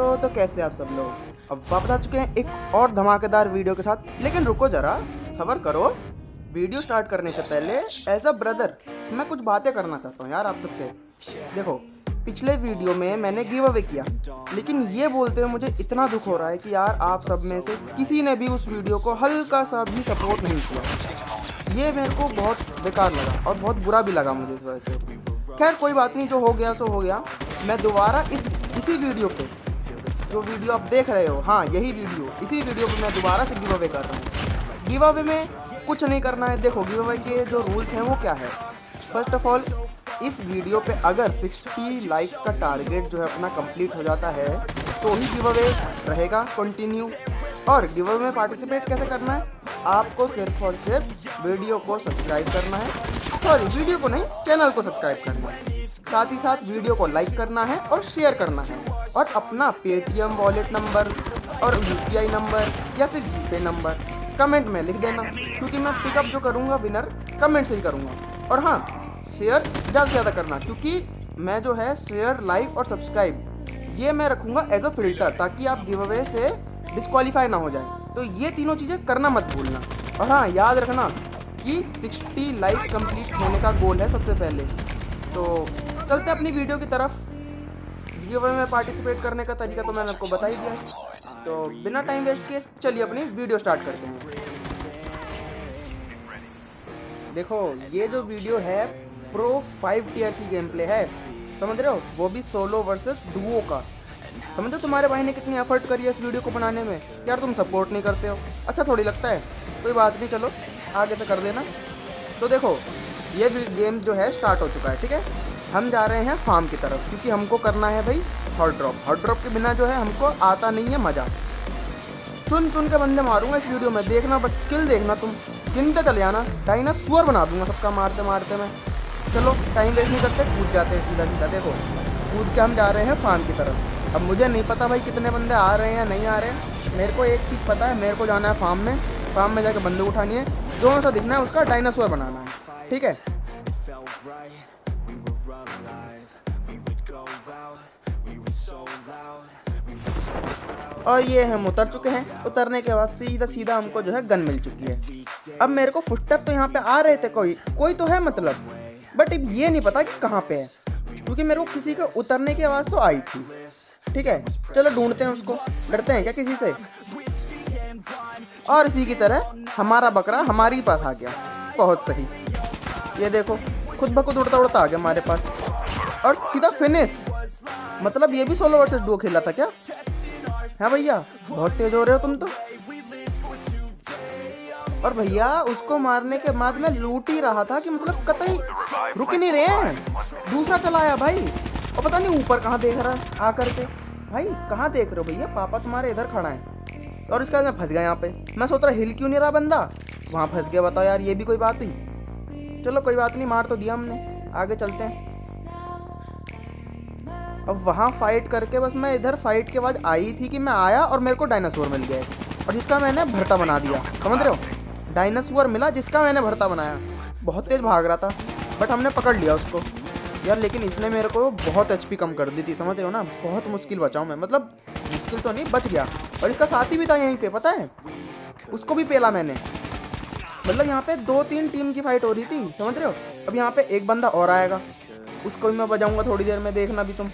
दोस्तों तो कैसे आप सब लोग? अब वापस आ चुके हैं एक और धमाकेदार वीडियो के साथ। लेकिन रुको जरा, सबर करो। वीडियो स्टार्ट करने से पहले एज अ ब्रदर मैं कुछ बातें करना चाहता हूँ यार आप सबसे। देखो, पिछले वीडियो में मैंने गिव अवे किया। लेकिन ये बोलते हुए मुझे इतना दुख हो रहा है कि यार आप सब में से किसी ने भी उस वीडियो को हल्का सा भी सपोर्ट नहीं किया। ये मेरे को बहुत बेकार लगा और बहुत बुरा भी लगा मुझे इस वजह से। खैर, कोई बात नहीं, जो हो गया, सो हो गया। मैं दोबारा इस, इसी वीडियो पे जो वीडियो आप देख रहे हो हाँ यही वीडियो इसी वीडियो पे मैं दोबारा से गिव अवे कर रहा हूँ। गिव अवे में कुछ नहीं करना है। देखो गिव अवे के जो रूल्स हैं वो क्या है? फ़र्स्ट ऑफ़ ऑल इस वीडियो पे अगर 60 लाइक्स का टारगेट जो है अपना कंप्लीट हो जाता है तो ही गिव अवे रहेगा कंटिन्यू और गिव अवे में पार्टिसिपेट कैसे करना है? आपको सिर्फ़ और सिर्फ़ वीडियो को सब्सक्राइब करना है। सॉरी वीडियो को नहीं चैनल को सब्सक्राइब करना है। साथ ही साथ वीडियो को लाइक करना है और शेयर करना है। और अपना पेटीएम वॉलेट नंबर और यूपीआई नंबर या फिर जीपे नंबर कमेंट में लिख देना, क्योंकि मैं पिकअप जो करूँगा विनर कमेंट से ही करूँगा। और हाँ शेयर ज़्यादा से ज़्यादा करना, क्योंकि मैं जो है शेयर लाइक और सब्सक्राइब ये मैं रखूँगा एज अ फ़िल्टर ताकि आप गिव अवे से डिस्कवालीफाई ना हो जाए। तो ये तीनों चीज़ें करना मत भूलना। और हाँ याद रखना कि 60 लाइक कंप्लीट होने का गोल है सबसे पहले। तो चलते अपनी वीडियो की तरफ़। गिव में पार्टिसिपेट करने का तरीका तो मैंने आपको बता ही दिया है। तो बिना टाइम वेस्ट किए चलिए अपनी वीडियो स्टार्ट करते हैं। देखो, ये जो वीडियो है प्रो फाइव टीयर की गेम प्ले है। समझ रहे हो? वो भी सोलो वर्सेस डुओ का। समझो तुम्हारे भाई ने कितनी एफर्ट करी है इस वीडियो को बनाने में? यार, तुम सपोर्ट नहीं करते हो। अच्छा थोड़ी लगता है। कोई बात नहीं, चलो, आगे से कर देना। तो देखो, ये गेम जो है स्टार्ट हो चुका है, ठीक है? हम जा रहे हैं फार्म की तरफ़, क्योंकि हमको करना है भाई हॉट ड्रॉप हॉट ड्रॉप के बिना जो है हमको आता नहीं है मज़ा। चुन चुन के बंदे मारूँगा इस वीडियो में। देखना बस स्किल देखना तुम। गिनते चले जाना। डाइना सुअर बना दूँगा सबका, मारते मारते मैं। चलो टाइम वेस्ट नहीं करते, कूद जाते हैं सीधा सीधा। देखो, कूद के हम जा रहे हैं फार्म की तरफ़। अब मुझे नहीं पता भाई कितने बंदे आ रहे हैं या नहीं आ रहे हैं। मेरे को एक चीज़ पता है, मेरे को जाना है फार्म में। फार्म में जाकर बंदूक उठानी है। जो सा दिखना है उसका डायनासोर बनाना है। ठीक है? और ये हम उतर चुके हैं। उतरने के बाद सीधा सीधा हमको जो है गन मिल चुकी है। अब मेरे को फुटस्टेप तो यहाँ पे आ रहे थे कोई कोई तो है मतलब। बट ये नहीं पता कि कहाँ पे है। क्योंकि मेरे को किसी के उतरने की आवाज़ तो आई थी। ठीक है? चलो ढूंढते हैं उसको। डरते हैं क्या किसी से? और इसी की तरह हमारा बकरा हमारे पास आ गया। बहुत सही। ये देखो, खुद ब खुद उड़ता उड़ता आ गया हमारे पास। और सीधा फिनिश मतलब ये भी सोलो वर्सेस डुओ खेला था क्या? है हाँ भैया, बहुत तेज हो रहे हो तुम तो। और भैया, उसको मारने के बाद मैं लूट ही रहा था कि मतलब कतई रुक नहीं रहे हैं। दूसरा चलाया भाई। और पता नहीं ऊपर कहाँ देख रहा है, आकर के। भाई, कहाँ देख रहे हो भैया? पापा तुम्हारे इधर खड़ा है। और उसके बाद मैं फंस गया यहाँ पे। मैं सोच रहा हिल क्यों नहीं रहा बंदा? वहाँ फंस गया, बताओ यार, ये भी कोई बात ही चलो, कोई बात नहीं, मार तो दिया हमने। आगे चलते हैं। अब वहाँ फाइट करके बस मैं इधर फाइट के बाद आई थी कि मैं आया और मेरे को डायनासोर मिल गया और जिसका मैंने भरता बना दिया। समझ रहे हो? डायनासोर मिला जिसका मैंने भरता बनाया। बहुत तेज भाग रहा था बट हमने पकड़ लिया उसको। यार, लेकिन इसने मेरे को बहुत एचपी कम कर दी थी, समझ रहे हो ना? बहुत मुश्किल बचाऊँ मैं। मतलब मुश्किल तो नहीं, बच गया। और इसका साथी भी था यहीं पे, पता है? उसको भी पेला मैंने। मतलब यहाँ पे दो तीन टीम की फाइट हो रही थी, समझ रहे हो? अब यहाँ पे एक बंदा और आएगा। उसको भी मैं बजाऊँगा थोड़ी देर में, देखना भी तुम।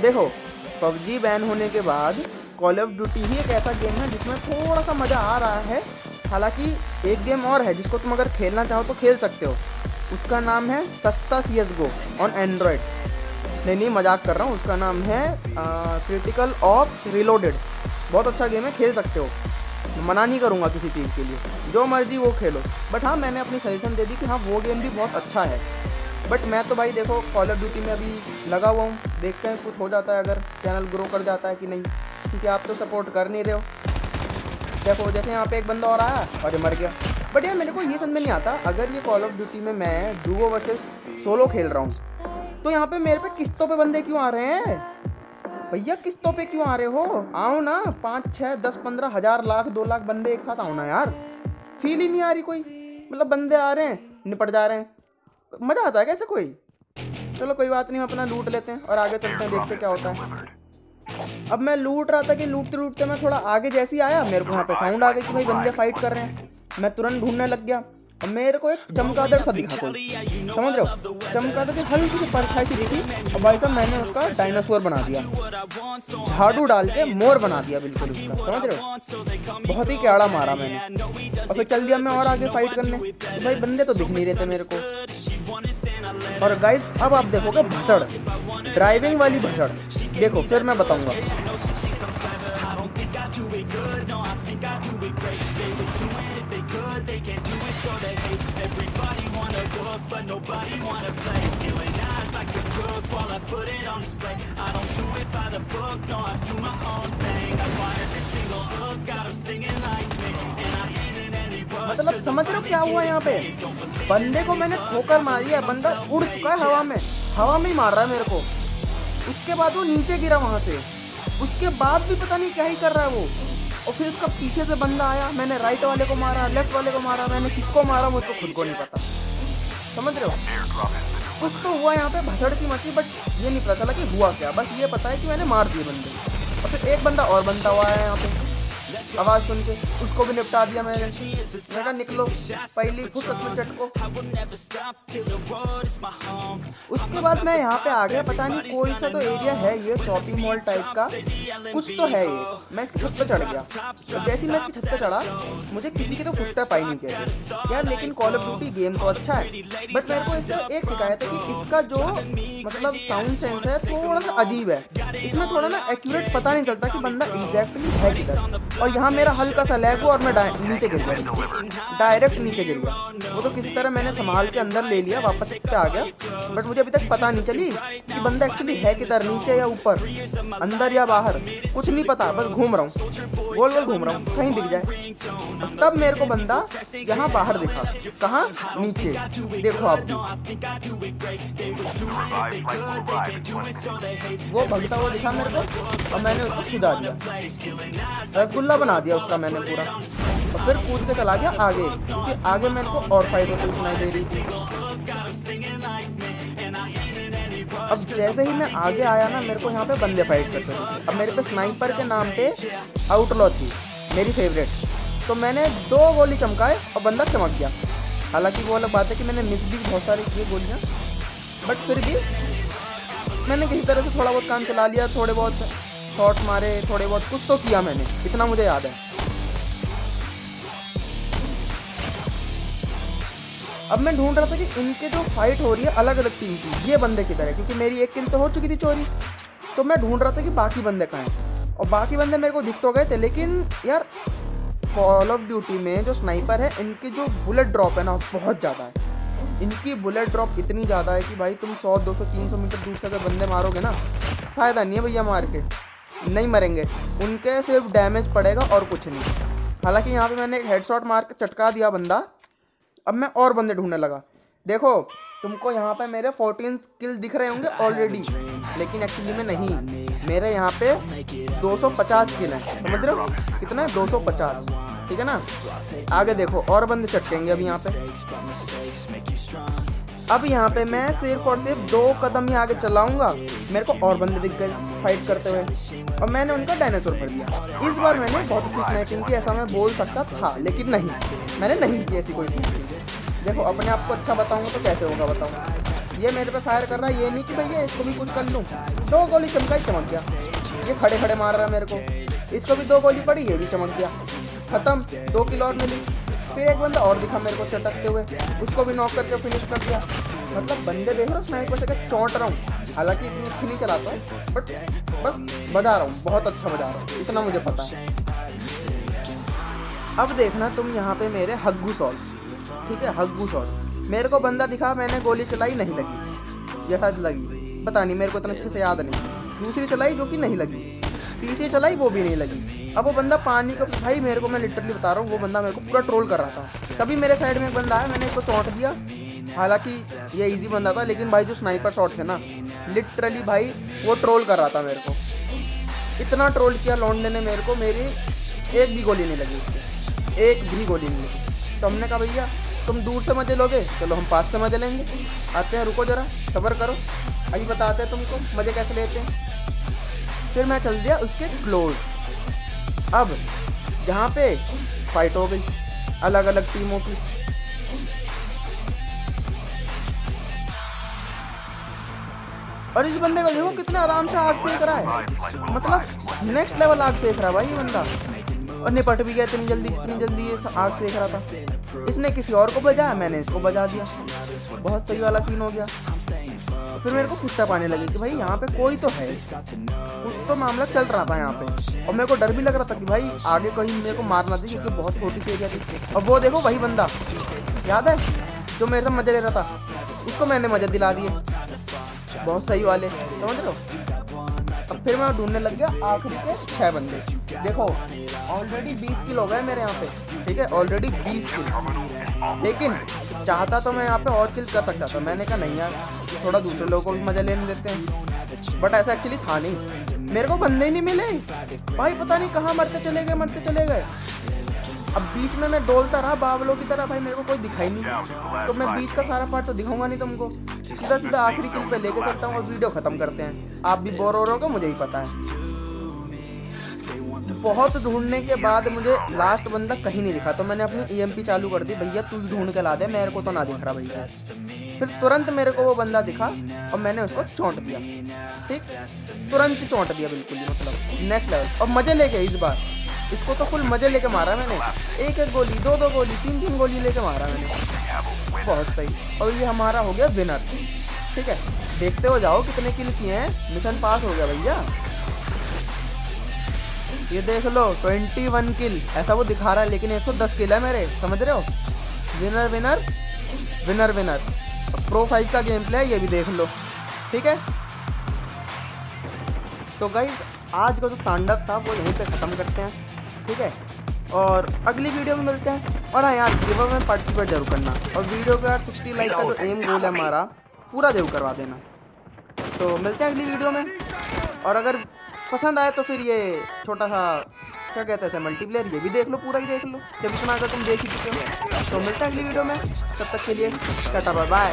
देखो, पबजी बैन होने के बाद कॉल ऑफ़ ड्यूटी ही एक ऐसा गेम है जिसमें थोड़ा सा मज़ा आ रहा है। हालाँकि एक गेम और है जिसको तुम अगर खेलना चाहो तो खेल सकते हो। उसका नाम है सस्ता C S GO on Android नहीं नहीं, मज़ाक कर रहा हूँ। उसका नाम है क्रिटिकल ऑप्स रिलोडेड बहुत अच्छा गेम है, खेल सकते हो। मना नहीं करूँगा किसी चीज़ के लिए। जो मर्ज़ी वो खेलो। बट हाँ मैंने अपनी सजेशन दे दी कि हाँ वो गेम भी बहुत अच्छा है। बट मैं तो भाई देखो कॉल ऑफ़ ड्यूटी में अभी लगा हुआ हूँ। देखते हैं, कुछ हो जाता है अगर चैनल ग्रो कर जाता है कि नहीं। क्योंकि आप तो सपोर्ट कर नहीं रहे हो। देखो, जैसे यहाँ पे एक बंदा और आया और ये मर गया। बट यार, मेरे को ये समझ में नहीं आता, अगर ये कॉल ऑफ़ ड्यूटी में मैं डुओ वर्सेस सोलो खेल रहा हूँ तो यहाँ पे मेरे पे किस्तों पे बंदे क्यों आ रहे हैं? भैया किस्तों पे क्यों आ रहे हो? आओ ना, पाँच छः दस, पंद्रह, हज़ार, लाख, दो लाख बंदे एक साथ आओ ना यार। फील ही नहीं आ रही कोई। मतलब बंदे आ रहे हैं, निपट जा रहे हैं। मज़ा आता है कैसे कोई? चलो कोई बात नहीं, हम अपना लूट लेते हैं और आगे चलते हैं, देखते क्या होता है। अब मैं लूट रहा था कि लूटते लूटते मैं थोड़ा आगे जैसे ही आया, मेरे को यहाँ पे साउंड आ गई कि भाई बंदे फाइट कर रहे हैं। मैं तुरंत ढूँढने लग गया। अब मेरे को एक चमकादड़ सा दिखा, कोई। समझ रहे हो? चमकादड़ की हल्की सी परछाई सी दिखी और भाई साहब मैंने उसका डायनासोर बना दिया। झाड़ू डाल के मोर बना दिया बिल्कुल उसका, समझ रहे हो? बहुत ही क्याड़ा मारा मैंने। और फिर चल दिया मैं और आगे फाइट करने। भाई बंदे तो दिख नहीं रहे थे मेरे को। और गाइस अब आप देखोगे भसड़ ड्राइविंग वाली भसड़ देखो फिर मैं बताऊँगा I I I single hook got them singing like me मतलब समझ रहे हो क्या हुआ यहाँ पे? बंदे को मैंने ठोकर मारी है, बंदा उड़ चुका है हवा में। हवा में ही मार रहा है मेरे को। उसके बाद वो नीचे गिरा वहाँ से। उसके बाद भी पता नहीं क्या ही कर रहा है वो। और फिर उसका पीछे से बंदा आया, मैंने राइट वाले को मारा लेफ़्ट वाले को मारा, मैंने किसको मारा मुझको खुद को नहीं पता। समझ रहे हो? कुछ तो हुआ यहाँ पे भसड़ की मची बट ये नहीं पता चला कि हुआ क्या। बस ये पता है कि मैंने मार दिए बंदे और फिर एक बंदा और बनता हुआ है यहाँ पे। आवाज़ सुन के उसको भी निपटा दिया मैंने। मैं निकलो, पहली फुर्सत में चटको। उसके बाद मैं यहाँ पे आ गया। पता नहीं कोई सा तो एरिया है ये शॉपिंग मॉल टाइप का। कुछ तो है ये। मैं इसकी छत पे चढ़ गया। तो जैसे ही मैं इसकी छत पे चढ़ा, मुझे किसी की तो फुटस्टेप पाई नहीं कहते यार, लेकिन कॉल ऑफ़ ड्यूटी गेम तो अच्छा है। बट मेरे को इससे एक शिकायत है कि इसका जो मतलब साउंड सेंस है, थोड़ा सा अजीब है। इसमें थोड़ा ना एक्यूरेट पता नहीं चलता कि बंदा एग्जैक्टली है किधर। और यहाँ मेरा हल्का सा लैग हुआ और मैं नीचे गिर गया। डायरेक्ट नीचे गिर गया। वो तो किसी तरह मैंने संभाल के अंदर ले लिया, वापस पे आ गया। बट मुझे अभी तक पता नहीं चली कि बंदा एक्चुअली है किधर, नीचे या ऊपर, अंदर या बाहर। कुछ नहीं पता, बस घूम रहा हूँ। गोल गोल घूम रहा हूँ, कहीं दिख जाए। तब मेरे को बंदा यहाँ बाहर दिखा। कहाँ? नीचे। देखो आप वो भगता हुआ दिखा मेरे को, और मैंने उसको सुधा दिया रसगुल्ला दिया उसका मैंने पूरा। और फिर कूद के चला गया आगे, क्योंकि आगे मेरे को और फाइट होती सुनाई दे रही थी। अब जैसे ही मैं आगे आया ना, मेरे को यहाँ पे बंदे फाइट करते थे। अब मेरे पे स्नाइपर के नाम पे आउटलॉ थी, मेरी फेवरेट तो मैंने दो गोली चमकाए और बंदा चमक गया। हालाँकि वो अलग बात है कि मैंने मिस भी बहुत सारी किए गोलियाँ बट फिर भी मैंने किसी तरह से थोड़ा बहुत काम चला लिया, थोड़े बहुत शॉट मारे, थोड़े बहुत कुछ तो किया मैंने, इतना मुझे याद है। अब मैं ढूंढ रहा था कि इनके जो फाइट हो रही है अलग अलग टीम की, ये बंदे किधर है? क्योंकि मेरी एक किल तो हो चुकी थी चोरी। तो मैं ढूंढ रहा था कि बाकी बंदे कहाँ हैं। और बाकी बंदे मेरे को दिख तो गए थे, लेकिन यार कॉल ऑफ़ ड्यूटी में जो स्नाइपर है, इनकी जो बुलेट ड्रॉप है ना, बहुत ज़्यादा है। इनकी बुलेट ड्रॉप इतनी ज़्यादा है कि भाई, तुम 100 200 300 मीटर दूर से अगर बंदे मारोगे ना, फ़ायदा नहीं है भैया मार के। नहीं मरेंगे। उनके सिर्फ़ डैमेज पड़ेगा और कुछ नहीं। हालाँकि यहाँ पे मैंने एक हेडशॉट मार के चटका दिया बंदा। अब मैं और बंदे ढूँढने लगा। देखो, तुमको यहाँ पे मेरे 14 स्किल दिख रहे होंगे ऑलरेडी लेकिन एक्चुअली में नहीं। मेरे यहाँ पे 250 स्किल है। समझ रहे हो? कितना है? 250 ठीक है ना? आगे देखो, और बंदे चटकेंगे अभी यहाँ पे। अब यहाँ पे मैं सिर्फ़ और सिर्फ़ दो कदम ही आगे चलाऊँगा। मेरे को और बंदे दिख गए फाइट करते हुए। और मैंने उनका डायनासोर भर दिया। इस बार मैंने बहुत अच्छी स्नैचिंग की, ऐसा मैं बोल सकता था, लेकिन नहीं। मैंने नहीं की ऐसी कोई स्नैचिंग देखो, अपने आप को अच्छा बताऊँगा तो कैसे होगा बताऊँ। ये मेरे पे फायर कर रहा है, ये नहीं कि भैया इसको भी कुछ कर लूँ। दो गोली चमका ही चमक गया। ये खड़े खड़े मार रहा है मेरे को। इसको भी दो गोली पड़ी, ये भी चमक गया। खत्म। दो किलो और मिली। फिर एक बंदा और दिखा मेरे को चटकते हुए। उसको भी नॉक करके फिनिश कर दिया। मतलब बंदे देख रहे हो स्नाइपर से चौंट रहा हूँ? हालाँकि इतनी अच्छी नहीं चलाता हूँ बट बस बजा रहा हूँ, बहुत अच्छा बजा रहा हूँ, इतना मुझे पता है। अब देखना तुम यहाँ पे मेरे हग्गू शॉट। ठीक है, हग्गू शॉट मेरे को बंदा दिखा, मैंने गोली चलाई, नहीं लगी। या शायद लगी। पता नहीं, मेरे को इतना अच्छे से याद नहीं। दूसरी चलाई जो कि नहीं लगी। तीसरी चलाई, वो भी नहीं लगी। अब वो बंदा पानी का भाई मेरे को मैं लिटरली बता रहा हूँ, वो बंदा मेरे को पूरा ट्रोल कर रहा था। तभी मेरे साइड में एक बंदा आया, मैंने इसको चौंट दिया हालाँकि ये इजी बंदा था, लेकिन भाई जो स्नाइपर शॉट थे ना लिटरली भाई वो ट्रोल कर रहा था मेरे को। इतना ट्रोल किया लौंडे ने मेरे को, मेरी एक भी गोली नहीं लगी उसके। एक भी गोली नहीं लगी। तो हमने कहा, भैया, तुम दूर से मज़े लोगे? चलो, हम पास से मज़े लेंगे। आते हैं, रुको जरा, सबर करो। अभी बताते हैं तुमको, मज़े कैसे लेते हैं? फिर मैं चल दिया उसके क्लोज अब यहाँ पे फाइट हो गई। अलग अलग टीमों की। और इस बंदे को देखो कितना आराम से आग सेक रहा है। मतलब नेक्स्ट लेवल आग सेक रहा भाई ये बंदा। और निपट भी गया इतनी जल्दी इतनी जल्दी ये आग सेक रहा था। इसने किसी और को बजाया, मैंने इसको बजा दिया। बहुत सही वाला सीन हो गया। फिर मेरे को गुस्सा पाने लगी कि भाई यहाँ पे कोई तो है। कुछ तो मामला चल रहा था यहाँ पे। और मेरे को डर भी लग रहा था कि भाई आगे कहीं मेरे को मारना थी क्योंकि बहुत छोटी सी एरिया थी और वो देखो वही बंदा, याद है? जो मेरे से मज़ा ले रहा था, उसको मैंने मज़ा दिला दिए बहुत सही वाले, समझ हो? अब फिर मैं ढूँढने लग गया आखिरी के छह बंदे। देखो ऑलरेडी बीस किल हो गए मेरे यहाँ पे, ठीक है? ऑलरेडी बीस किल लेकिन चाहता तो मैं यहाँ पे और किल कर सकता था। मैंने कहा, नहीं यार, थोड़ा दूसरे लोगों को भी मज़ा लेने देते हैं। बट ऐसा एक्चुअली था नहीं। मेरे को बंदे ही नहीं मिले। भाई, पता नहीं कहाँ मरते चले गए, मरते चले गए। अब बीच में मैं डोलता रहा बावलों की तरह, भाई, मेरे को कोई दिखाई नहीं। तो मैं बीच का सारा पार्ट तो दिखाऊँगा नहीं तुमको। सीधा सीधा आखिरी किल पे लेके चलता हूँ और वीडियो खत्म करते हैं। आप भी बोर हो रहे हो मुझे ही पता है। बहुत ढूँढने के बाद मुझे लास्ट बंदा कहीं नहीं दिखा तो मैंने अपनी ईएमपी चालू कर दी, भैया, तू ढूंढ के ला दे, मेरे को तो ना दिख रहा भैया। फिर तुरंत मेरे को वो बंदा दिखा और मैंने उसको चौंट दिया। ठीक? तुरंत चौंट दिया, बिल्कुल मतलब नेक्स्ट लेवल और मज़े लेके, इस बार। इसको तो फुल मज़े लेके मारा मैंने। एक एक गोली दो दो गोली तीन तीन गोली लेके मारा मैंने। बहुत सही। और ये हमारा हो गया विनर ठीक है? देखते हो, जाओ कितने किल किए हैं। मिशन पास हो गया, भैया। ये देख लो 21 किल ऐसा वो दिखा रहा है, लेकिन 110 किल है मेरे। समझ रहे हो? Winner winner winner winner pro five का गेम प्ले है, ये भी देख लो। ठीक है? तो गाइज़ आज का जो तांडव था, वो यहीं पे ख़त्म करते हैं। ठीक है? और अगली वीडियो में मिलते हैं। और हाँ यार गिव में पार्टिसिपेट ज़रूर करना। और वीडियो का यार सिक्सटी लाइक का जो एम गोल है हमारा, पूरा ज़रूर करवा देना। तो मिलते हैं अगली वीडियो में। और अगर पसंद आए तो फिर ये छोटा सा क्या कहते हैं मल्टीप्लेयर ये भी देख लो पूरा ही देख लो जब इतना अगर तुम देख ही चुके हो तो मिलते हैं अगली वीडियो में तब तक के लिए tata bye bye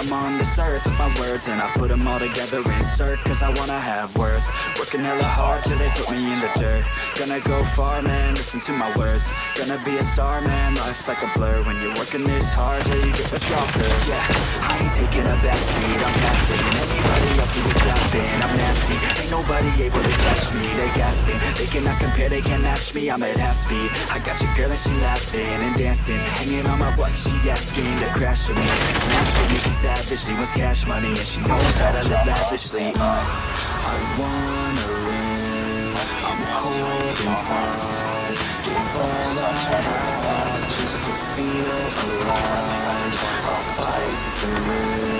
I'm on this earth with my words and I put them all together insert Cause I wanna have worth Working hella hard till they put me in the dirt Gonna go far man, listen to my words Gonna be a star man, life's like a blur When you're working this hard till you get what you deserve Yeah, I ain't taking a backseat, I'm passing Anybody else who is stopping, I'm nasty Ain't nobody able to catch me, they gasping They cannot compare, they can't match me, I'm at half speed. I got your girl and she laughing and dancing Hanging on my butt, she asking to crash with me. Smash with me, she savage, she wants cash money And she knows how to live lavishly. Uh, I wanna live, I'm cold inside. Give all I have just to feel alive. I'll fight to live,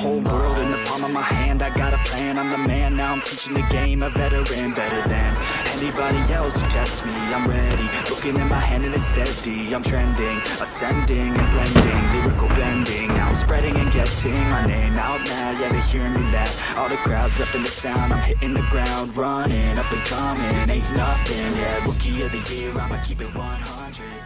whole world in the palm of my hand. I got a plan, I'm the man Now. I'm teaching the game, a veteran Better than anybody else who tests me I'm ready, looking in my hand and it's steady. I'm trending, ascending and blending Lyrical bending, now I'm spreading and getting My name out now, yeah they hearing me laugh. All the crowds repping the sound. I'm hitting the ground, running, up and coming. Ain't nothing, yeah, rookie of the year I'ma keep it 100